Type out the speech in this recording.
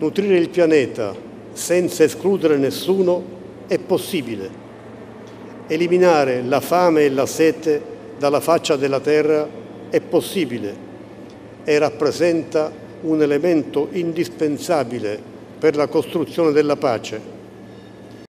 Nutrire il pianeta senza escludere nessuno è possibile. Eliminare la fame e la sete dalla faccia della terra è possibile e rappresenta un elemento indispensabile per la costruzione della pace.